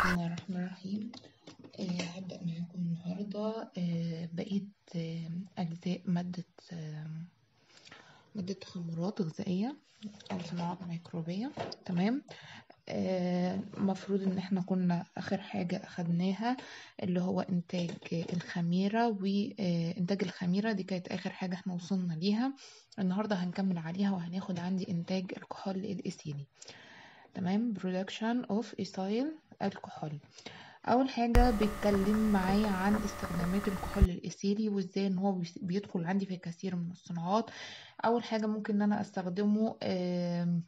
بسم الله الرحمن الرحيم. آه، هبدأ معاكم النهاردة. آه، بقية آه، أجزاء مادة مادة تخمرات غذائية أو صناعات ميكروبية. تمام؟ آه، مفروض إن إحنا كنا آخر حاجة أخدناها اللي هو إنتاج الخميرة وإنتاج الخميرة. دي كانت آخر حاجة إحنا وصلنا ليها. النهاردة هنكمل عليها وهناخد عندي إنتاج الكحول الإيثيلي تمام؟ production of ethyl alcohol. أول حاجة بيتكلم معايا عن استخدامات الكحول الايثيلي وإزاي إن هو بيدخل عندي في كثير من الصناعات. أول حاجة ممكن إن أنا أستخدمه آم،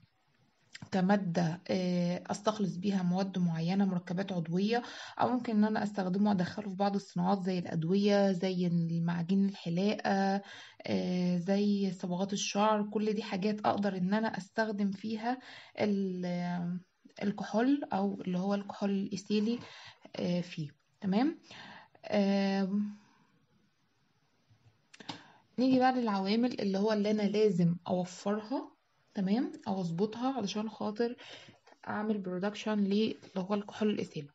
كمادة آه، أستخلص بيها مواد معينة مركبات عضوية أو ممكن إن أنا أستخدمه ادخله في بعض الصناعات زي الأدوية زي المعاجين الحلاقة آه، زي صبغات الشعر. كل دي حاجات أقدر إن أنا أستخدم فيها ال- الكحول أو اللي هو الكحول الإيثيلي آه، فيه. تمام؟ نيجي بقى للعوامل اللي هو اللي أنا لازم أوفرها. تمام؟ أو أظبطها علشان خاطر أعمل production اللي هو الكحول الايثيلي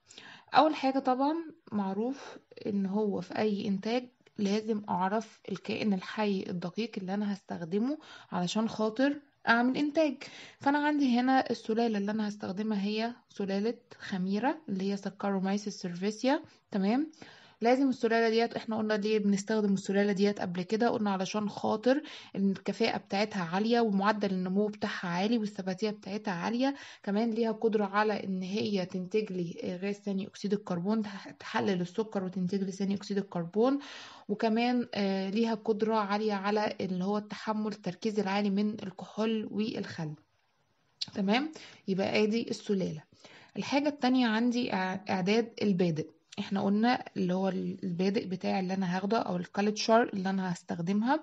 أول حاجة طبعا معروف إن هو في أي إنتاج لازم أعرف الكائن الحي الدقيق اللي أنا هستخدمه علشان خاطر أعمل إنتاج. فأنا عندي هنا السلالة اللي أنا هستخدمها هي سلالة خميرة اللي هي Saccharomyces cerevisiae تمام؟ لازم السلاله ديت إحنا قلنا ليه بنستخدم السلاله ديت قبل كده؟ قلنا علشان خاطر ان الكفاءة بتاعتها عالية ومعدل النمو بتاعها عالي والثباتيه بتاعتها عالية. كمان ليها قدرة على إن هي تنتج لي غاز ثاني أكسيد الكربون تح- تحلل السكر وتنتج لي ثاني أكسيد الكربون. وكمان آه، ليها قدرة عالية على اللي هو التحمل التركيز العالي من الكحول والخل. تمام؟ يبقى آدي السلالة. الحاجة التانية عندي إعداد البادئ. إحنا قلنا اللي هو البادئ بتاعي اللي أنا هاخده أو ال culture اللي أنا هستخدمها.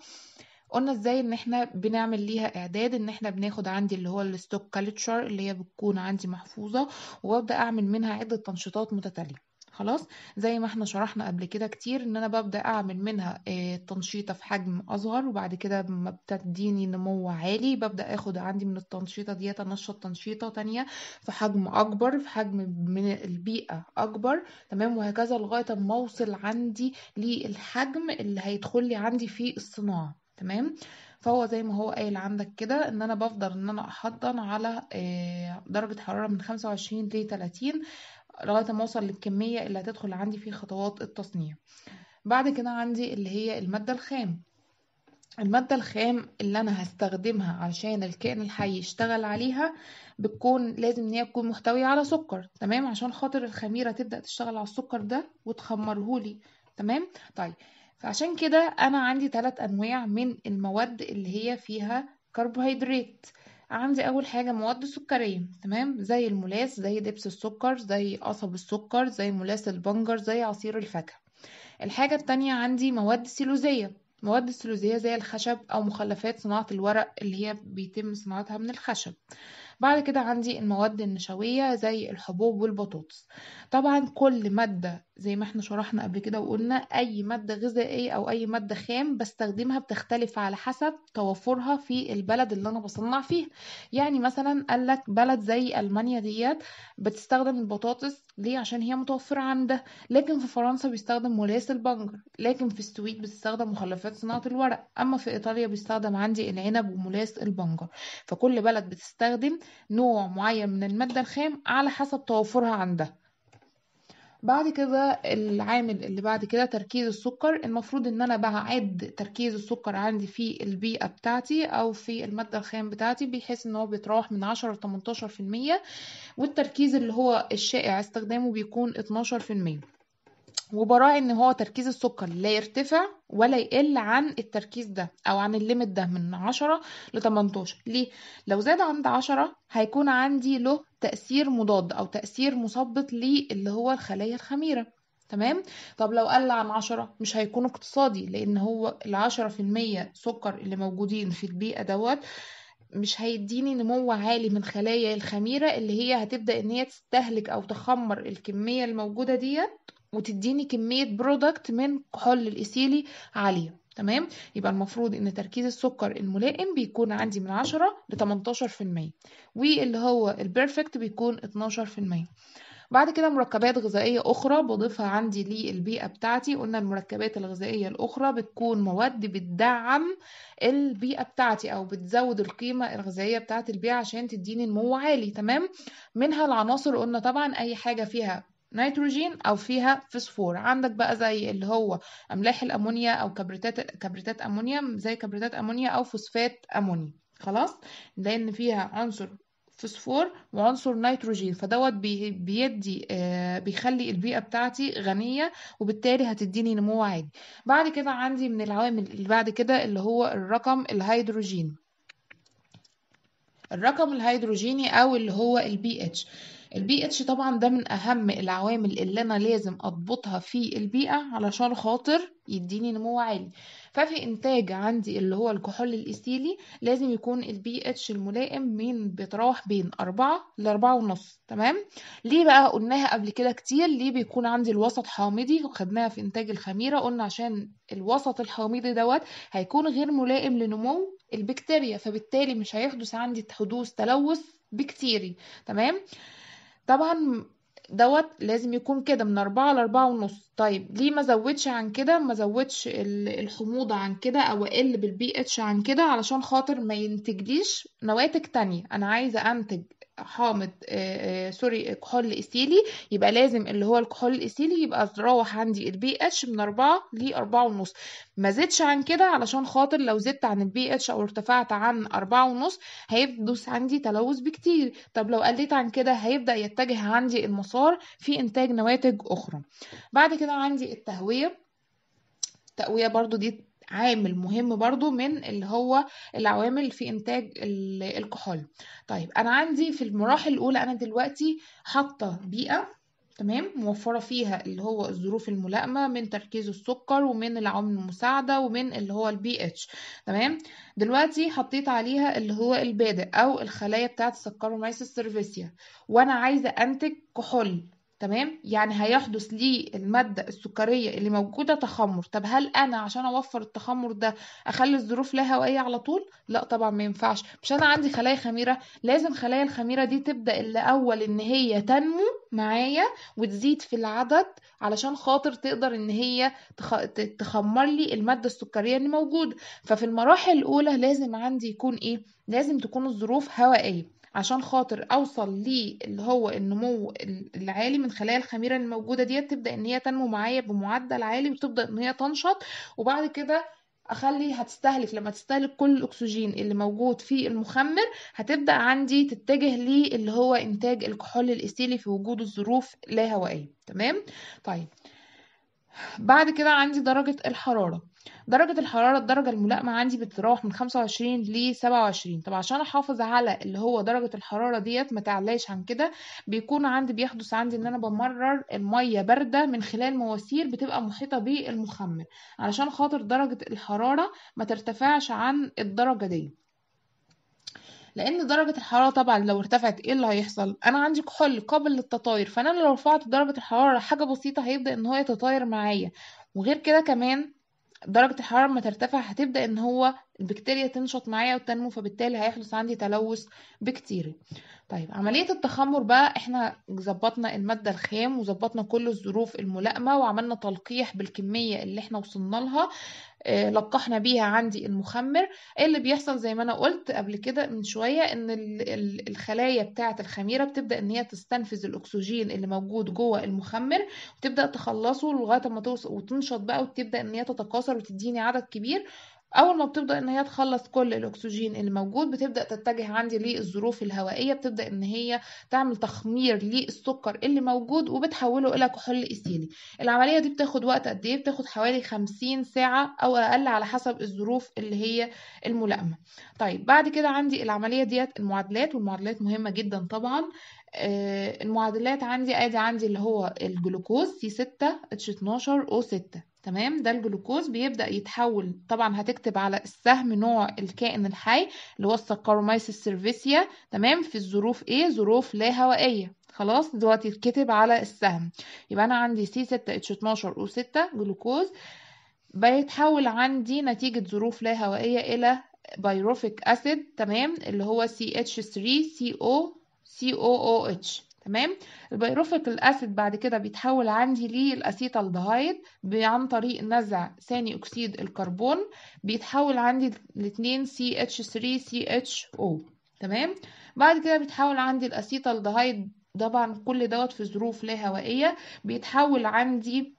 قلنا إزاي ان إحنا بنعمل ليها اعداد ان إحنا بناخد عندي اللي هو ال stock culture اللي هي بتكون عندي محفوظة وببدأ اعمل منها عدة تنشيطات متتالية. خلاص زي ما إحنا شرحنا قبل كده كتير إن أنا ببدأ أعمل منها آه، تنشيطة في حجم أصغر وبعد كده لما بتديني نمو عالي ببدأ آخد عندي من التنشيطة ديت أنشط تنشيطة تانية في حجم أكبر في حجم من البيئة أكبر تمام؟ وهكذا لغاية ما أوصل عندي للحجم اللي هيدخل لي عندي في الصناعة تمام؟ فهو زي ما هو قايل عندك كده إن أنا بفضل إن أنا أحضن على آه، درجة حرارة من 25 ل 30 لغاية ما أوصل للكمية اللي هتدخل عندي في خطوات التصنيع. بعد كده عندي اللي هي المادة الخام. المادة الخام اللي أنا هستخدمها عشان الكائن الحي يشتغل عليها بتكون لازم إن هي تكون محتوية على سكر تمام؟ عشان خاطر الخميرة تبدأ تشتغل على السكر ده وتخمرهولي تمام؟ طيب فعشان كده أنا عندي ثلاث أنواع من المواد اللي هي فيها كربوهيدرات عندي أول حاجة مواد سكرية تمام؟ زي الملاس زي دبس السكر زي قصب السكر زي ملاس البنجر زي عصير الفاكهة. الحاجة التانية عندي مواد سيلوزية مواد السيلوزية زي الخشب أو مخلفات صناعة الورق اللي هي بيتم صناعتها من الخشب. بعد كده عندي المواد النشوية زي الحبوب والبطاطس. طبعا كل مادة زي ما إحنا شرحنا قبل كده وقلنا أي مادة غذائية أو أي مادة خام بستخدمها بتختلف على حسب توفرها في البلد اللي أنا بصنع فيه يعني مثلا قالك بلد زي ألمانيا ديت بتستخدم البطاطس ليه؟ عشان هي متوفرة عندها. لكن في فرنسا بيستخدم ملاس البنجر. لكن في السويد بتستخدم مخلفات صناعة الورق. أما في إيطاليا بيستخدم عندي العنب وملاس البنجر. فكل بلد بتستخدم نوع معين من المادة الخام على حسب توفرها عندها. بعد كده العامل اللي بعد كده تركيز السكر المفروض إن أنا بعد تركيز السكر عندي في البيئة بتاعتي أو في المادة الخام بتاعتي بحيث إن هو بيتراوح من 10 ل 18% والتركيز اللي هو الشائع استخدامه بيكون 12% وبراعي إن هو تركيز السكر لا يرتفع ولا يقل عن التركيز ده أو عن الليميت ده من 10 ل 18 ليه؟ لو زاد عند 10 هيكون عندي له تأثير مضاد أو تأثير مثبط اللي هو الخلايا الخميرة. تمام؟ طب لو قل عن 10 مش هيكون اقتصادي لأن هو ال 10% سكر اللي موجودين في البيئة دوت مش هيديني نمو عالي من خلايا الخميرة اللي هي هتبدأ إن هي تستهلك أو تخمر الكمية الموجودة ديت وتديني كمية product من كحول الإيثيلي عالية تمام؟ يبقى المفروض إن تركيز السكر الملائم بيكون عندي من 10 ل 18% واللي هو ال perfect بيكون 12% بعد كده مركبات غذائية أخرى بضيفها عندي للبيئة بتاعتي قلنا المركبات الغذائية الأخرى بتكون مواد بتدعم البيئة بتاعتي أو بتزود القيمة الغذائية بتاعت البيئة عشان تديني نمو عالي تمام؟ منها العناصر قلنا طبعا أي حاجة فيها نيتروجين أو فيها فسفور. عندك بقى زي اللي هو أملاح الأمونيا أو كبريتات كبريتات أمونيا زي كبريتات أمونيا أو فوسفات أمونيا. خلاص؟ لأن فيها عنصر فسفور وعنصر نيتروجين. فدوت بي- بيدي آه، بيخلي البيئة بتاعتي غنية وبالتالي هتديني نمو عالي بعد كده عندي من العوامل اللي بعد كده اللي هو الرقم الهيدروجين. الرقم الهيدروجيني أو اللي هو البي اتش البي اتش طبعا ده من أهم العوامل اللي أنا لازم أضبطها في البيئة علشان خاطر يديني نمو عالي. ففي إنتاج عندي اللي هو الكحول الايثيلي لازم يكون البي اتش الملائم من بيتراوح بين أربعة لأربعة ونص تمام؟ ليه بقى قلناها قبل كده كتير؟ ليه بيكون عندي الوسط حامضي؟ وخدناها في إنتاج الخميرة قلنا عشان الوسط الحامضي دوت هيكون غير ملائم لنمو البكتيريا فبالتالي مش هيحدث عندي حدوث تلوث بكتيري. تمام؟ طبعا دوت لازم يكون كده من أربعة لأربعة ونص. طيب ليه ما زودش عن كده؟ ما زودش ال- الحموضة عن كده أو أقل بالبي اتش عن كده علشان خاطر ما ينتجليش نواتج تانية. أنا عايزة أنتج حامض آه، آه، sorry كحول إيثيلي يبقى لازم اللي هو الكحول الإيثيلي يبقى تراوح عندي البي اتش من أربعة لأربعة ونص. ما زدش عن كده علشان خاطر لو زدت عن البي اتش أو ارتفعت عن أربعة ونص هيحدث عندي تلوث بكتيري. طب لو قلت عن كده هيبدأ يتجه عندي المسار في إنتاج نواتج أخرى. بعد كده عندي التهوية. التهوية برضو دي عامل مهم برضو من اللي هو العوامل في إنتاج ال- الكحول. طيب أنا عندي في المراحل الأولى أنا دلوقتي حاطة بيئة تمام موفرة فيها اللي هو الظروف الملائمة من تركيز السكر ومن العوامل المساعدة ومن اللي هو البي اتش تمام؟ دلوقتي حطيت عليها اللي هو البادئ أو الخلايا بتاعة ال Saccharomyces cerevisiae وأنا عايزة أنتج كحول تمام؟ يعني هيحدث لي المادة السكرية اللي موجودة تخمر. طب هل أنا عشان أوفر التخمر ده أخلي الظروف لا هوائية على طول؟ لا طبعا ما ينفعش. مش أنا عندي خلايا خميرة؟ لازم خلايا الخميرة دي تبدأ الأول إن هي تنمو معايا وتزيد في العدد علشان خاطر تقدر إن هي تخمر لي المادة السكرية اللي موجودة. ففي المراحل الأولى لازم عندي يكون إيه؟ لازم تكون الظروف هوائية. عشان خاطر أوصل لي اللي هو النمو ال- العالي من خلايا الخميرة الموجودة ديت تبدأ إن هي تنمو معايا بمعدل عالي وتبدأ إن هي تنشط. وبعد كده أخلي هتستهلك لما تستهلك كل الأكسجين اللي موجود في المخمر هتبدأ عندي تتجه لي اللي هو إنتاج الكحول الايثيلي في وجود الظروف لا هوائية. تمام؟ طيب. بعد كده عندي درجة الحرارة. درجة الحرارة الدرجة الملائمة عندي بتتراوح من 25 ل 27 طب عشان أحافظ على اللي هو درجة الحرارة ديت ما تعلاش عن كده. بيكون عندي بيحدث عندي إن أنا بمرر المية باردة من خلال مواسير بتبقى محيطة بالمخمر. علشان خاطر درجة الحرارة ما ترتفعش عن الدرجة دي. لأن درجة الحرارة طبعا لو ارتفعت إيه اللي هيحصل؟ أنا عندي كحول قابل للتطاير. فأنا لو رفعت درجة الحرارة حاجة بسيطة هيبدأ إن هو يتطاير معايا. وغير كده كمان درجة الحرارة لما ترتفع هتبدأ إن هو البكتيريا تنشط معايا وتنمو فبالتالي هيحدث عندي تلوث بكتيري. طيب عملية التخمر بقى إحنا ظبطنا المادة الخام وظبطنا كل الظروف الملائمة وعملنا تلقيح بالكمية اللي إحنا وصلنا لها. لقحنا بيها عندي المخمر. إيه اللي بيحصل زي ما أنا قلت قبل كده من شوية؟ إن ال- ال- الخلايا بتاعة الخميرة بتبدأ إن هي تستنفذ الأكسجين اللي موجود جوه المخمر وتبدأ تخلصه لغاية ما توصل وتنشط بقى وتبدأ إن هي تتكاثر وتديني عدد كبير. أول ما بتبدأ إن هي تخلص كل الأكسجين اللي موجود بتبدأ تتجه عندي للظروف الهوائية بتبدأ إن هي تعمل تخمير للسكر اللي موجود وبتحوله إلى كحول ايثيلي العملية دي بتاخد وقت قد إيه؟ بتاخد حوالي 50 ساعة أو أقل على حسب الظروف اللي هي الملائمة. طيب بعد كده عندي العملية ديت المعادلات والمعادلات مهمة جدا طبعا. آه، المعادلات عندي أدي عندي اللي هو الجلوكوز سي 6 اتش 12 أو 6 تمام؟ ده الجلوكوز بيبدأ يتحول. طبعا هتكتب على السهم نوع الكائن الحي اللي هو ال Saccharomyces cerevisiae تمام؟ في الظروف إيه ظروف لا هوائية. خلاص؟ دلوقتي يتكتب على السهم. يبقى أنا عندي سي 6 اتش 12 أو 6 جلوكوز. بيتحول عندي نتيجة ظروف لا هوائية إلى pyruvic acid تمام؟ اللي هو CH3CO COOH تمام؟ ال pyruvic ال acid بعد كده بيتحول عندي لل acetaldehyde عن طريق نزع ثاني أكسيد الكربون بيتحول عندي ل 2 CH3CHO تمام؟ بعد كده بيتحول عندي ال acetaldehyde طبعا كل دوت في ظروف لا هوائية بيتحول عندي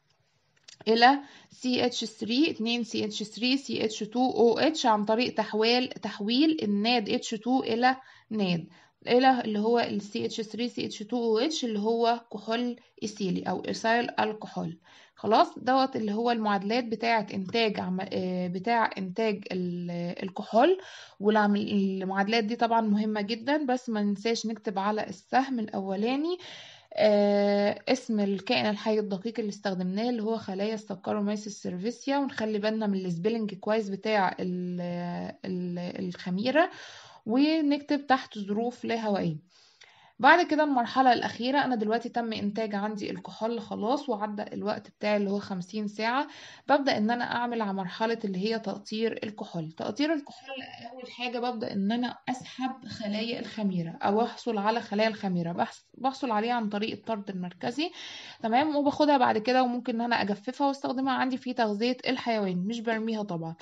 إلى CH3 2 CH3 CH2OH عن طريق تحويل تحويل ال NAD H2 إلى NAD. إلى اللي هو ال CH3 CH2OH اللي هو كحول إيثيلي أو ethyl alcohol. خلاص دوت اللي هو المعادلات بتاعة إنتاج عم... بتاع إنتاج الكحول. والمعادلات دي طبعا مهمة جدا بس ما ننساش نكتب على السهم الأولاني آه اسم الكائن الحي الدقيق اللي استخدمناه اللي هو خلايا ال Saccharomyces cerevisiae ونخلي بالنا من ال spelling كويس بتاع ال ال الخميرة. ونكتب تحت ظروف لا هوائية. بعد كده المرحلة الأخيرة أنا دلوقتي تم إنتاج عندي الكحول خلاص وعدى الوقت بتاعي اللي هو خمسين ساعة. ببدأ إن أنا أعمل على مرحلة اللي هي تقطير الكحول. تقطير الكحول أول حاجة ببدأ إن أنا أسحب خلايا الخميرة أو أحصل على خلايا الخميرة. بحصل عليها عن طريق الطرد المركزي. تمام؟ وباخدها بعد كده وممكن إن أنا أجففها وأستخدمها عندي في تغذية الحيوان مش برميها طبعا.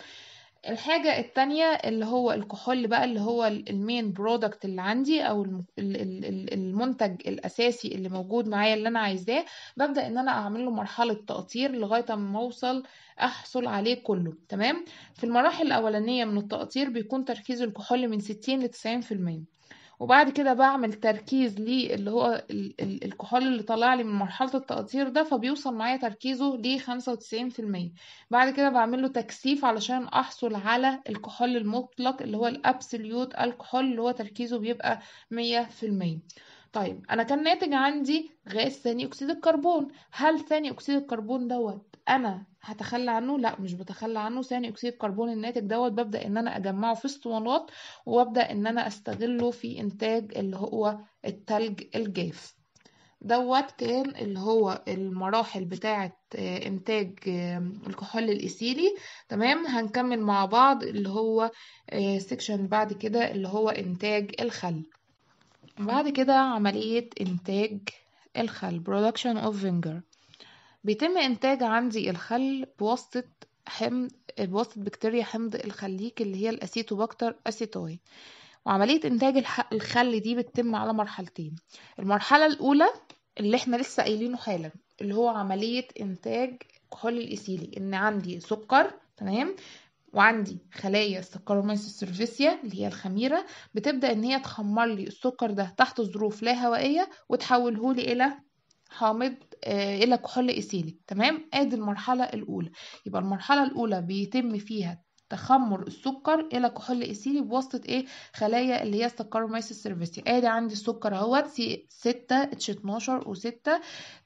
الحاجة التانية اللي هو الكحول بقى اللي هو ال main product اللي عندي أو المنتج الأساسي اللي موجود معايا اللي أنا عايزاه ببدأ إن أنا اعمل له مرحلة تقطير لغاية ما أوصل أحصل عليه كله تمام؟ في المراحل الأولانية من التقطير بيكون تركيز الكحول من 60 ل 90% وبعد كده بعمل تركيز اللي هو الكحول اللي طلع لي من مرحلة التقطير ده فبيوصل معايا تركيزه ل 95% بعد كده بعمل له تكثيف علشان أحصل على الكحول المطلق اللي هو الأبسوليوت ألكحول اللي هو تركيزه بيبقى 100% طيب أنا كان ناتج عندي غاز ثاني أكسيد الكربون. هل ثاني أكسيد الكربون دوت أنا هتخلى عنه؟ لا مش بتخلى عنه. ثاني أكسيد الكربون الناتج دوت ببدأ إن أنا أجمعه في اسطوانات وأبدأ إن أنا أستغله في إنتاج اللي هو التلج الجاف. دوت كان اللي هو المراحل بتاعة إنتاج الكحول الايثيلي تمام هنكمل مع بعض اللي هو section بعد كده اللي هو إنتاج الخل. بعد كده عملية إنتاج الخل production of vinegar. بيتم إنتاج عندي الخل بواسطة حمض بواسطة بكتيريا حمض الخليك اللي هي ال Acetobacter aceti. وعملية إنتاج الخل دي بتتم على مرحلتين. المرحلة الأولى اللي إحنا لسه قايلينه حالا اللي هو عملية إنتاج كحول الإيثيلي إن عندي سكر تمام؟ وعندي خلايا ال Saccharomyces cerevisiae اللي هي الخميرة بتبدأ إن هي تخمر لي السكر ده تحت ظروف لا هوائية وتحوله لي إلى حامض إلى كحول ايثيلي تمام؟ آدي المرحلة الأولى. يبقى المرحلة الأولى بيتم فيها تخمر السكر إلى كحول ايثيلي بواسطة إيه؟ خلايا اللي هي ال Saccharomyces cerevisiae آدي عندي السكر أهوت سي 6 اتش 12 و6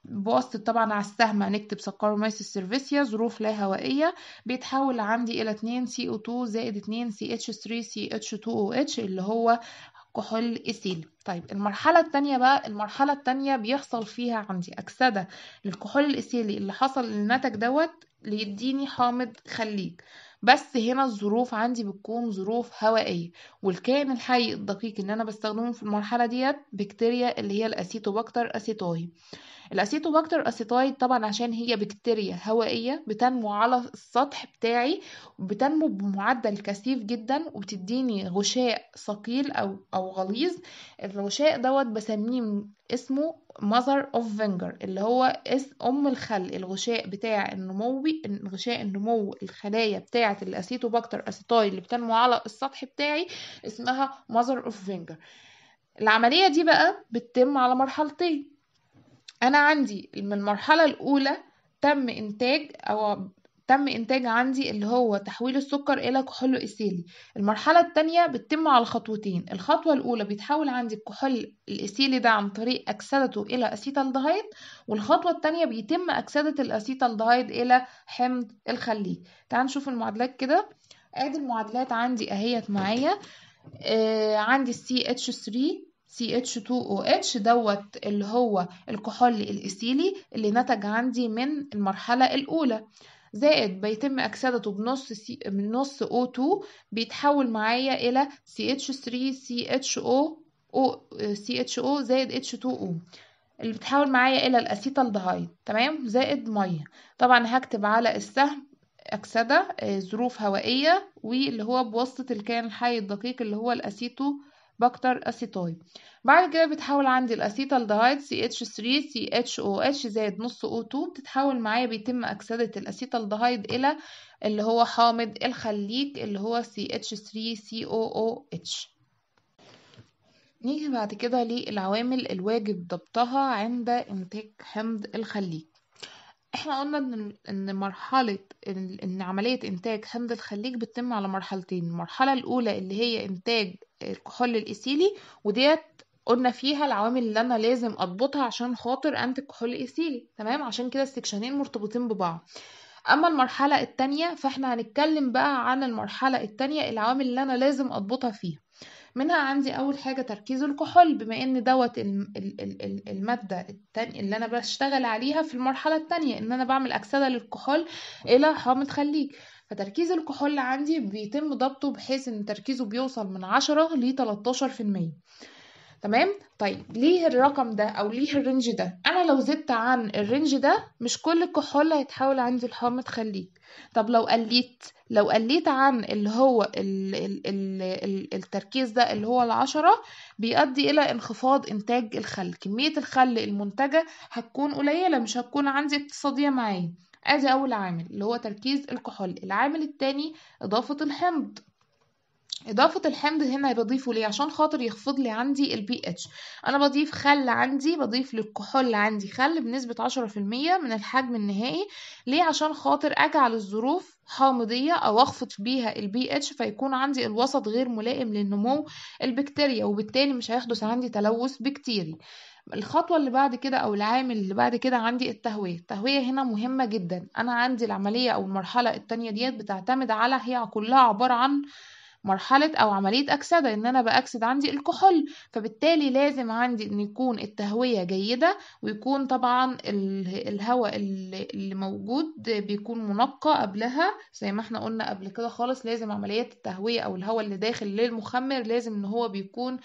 بواسطة طبعا على السهم هنكتب Saccharomyces cerevisiae ظروف لا هوائية. بيتحول عندي إلى 2 سي أو 2 زائد 2 سي اتش 3 سي اتش 2 أو اتش اللي هو كحول إيثيلي طيب المرحلة التانية بقى المرحلة التانية بيحصل فيها عندي أكسدة للكحول الإيثيلي اللي حصل اللي نتج دوت ليديني حامض خليك. بس هنا الظروف عندي بتكون ظروف هوائية والكائن الحي الدقيق اللي أنا بستخدمه في المرحلة ديت بكتيريا اللي هي ال Acetobacter aceti ال Acetobacter aceti طبعا عشان هي بكتيريا هوائية بتنمو على السطح بتاعي بتنمو بمعدل كثيف جدا وبتديني غشاء ثقيل أو أو غليظ. الغشاء دوت بسميه اسمه mother of vinegar اللي هو اسم أم الخل الغشاء بتاع النموي غشاء النمو الخلايا بتاعة ال Acetobacter aceti اللي بتنمو على السطح بتاعي اسمها mother of vinegar العملية دي بقى بتتم على مرحلتين. أنا عندي من المرحلة الأولى تم إنتاج أو تم إنتاج عندي اللي هو تحويل السكر إلى كحول ايثيلي المرحلة الثانية بتتم على خطوتين الخطوة الأولى بيتحول عندي الكحول الايثيلي ده عن طريق أكسدته إلى acetaldehyde والخطوة الثانية بيتم أكسدة ال acetaldehyde إلى حمض الخليك. تعال نشوف المعادلات كده. آدي المعادلات عندي أهيت معايا. آه عندي ال C H 3 CH2OH دوت اللي هو الكحول الإيثيلي اللي نتج عندي من المرحلة الأولى. زائد بيتم أكسدته بنص C... من نص O2 بيتحول معايا إلى CH3CHO O CHO زائد H2O اللي بتحول معايا إلى ال acetaldehyde تمام؟ زائد مية. طبعا هكتب على السهم أكسدة آه، ظروف هوائية واللي هو بواسطة الكائن الحي الدقيق اللي هو الأسيتو بكتر أسيتاي بعد كده بتحول عندي الأسيتالدهايد CH3 CHOH زائد نص O2 بتتحول معايا بيتم أكسدة الأسيتالدهايد إلى اللي هو حامض الخليك اللي هو CH3COOH نيجي بعد كده للعوامل الواجب ضبطها عند إنتاج حمض الخليك إحنا قلنا إن إن مرحلة إن عملية إنتاج حمض الخليك بتتم على مرحلتين. المرحلة الأولى اللي هي إنتاج الكحول الايثيلي وديت قلنا فيها العوامل اللي أنا لازم أضبطها عشان خاطر أنتج كحول ايثيلي تمام؟ عشان كده ال section ين مرتبطين ببعض. أما المرحلة التانية فإحنا هنتكلم بقى عن المرحلة التانية العوامل اللي أنا لازم أضبطها فيها. منها عندي أول حاجة تركيز الكحول بما إن دوت الم- ال- ال- ال- المادة التانية اللي أنا بشتغل عليها في المرحلة التانية إن أنا بعمل أكسدة للكحول إلى حامض خليك. فتركيز الكحول عندي بيتم ضبطه بحيث إن تركيزه بيوصل من 10 ل 13% تمام؟ طيب ليه الرقم ده أو ليه ال range ده؟ أنا لو زدت عن ال range ده مش كل الكحول هيتحول عندي لحامض خليك طب لو قليت لو قليت عن اللي هو ال ال ال ال التركيز ده اللي هو العشرة بيؤدي إلى انخفاض إنتاج الخل. كمية الخل المنتجة هتكون قليلة مش هتكون عندي اقتصادية معايا. ادي اول عامل اللي هو تركيز الكحول. العامل التاني إضافة الحمض. إضافة الحمض هنا بضيفه ليه؟ عشان خاطر يخفض لي عندي البي اتش أنا بضيف خل عندي بضيف للكحول عندي. خل بنسبة عشرة في المية من الحجم النهائي. ليه؟ عشان خاطر أجعل الظروف حامضية أو أخفض بيها البي اتش فيكون عندي الوسط غير ملائم للنمو البكتيريا وبالتالي مش هيحدث عندي تلوث بكتيري. الخطوة اللي بعد كده أو العامل اللي بعد كده عندي التهوية. التهوية هنا مهمة جدا. أنا عندي العملية أو المرحلة التانية ديت بتعتمد على هي كلها عبارة عن مرحلة أو عملية أكسدة إن أنا بأكسد عندي الكحول. فبالتالي لازم عندي إن يكون التهوية جيدة ويكون طبعا ال- الهواء اللي موجود بيكون منقى قبلها. زي ما إحنا قلنا قبل كده خالص لازم عمليات التهوية أو الهواء اللي داخل للمخمر لازم إن هو بيكون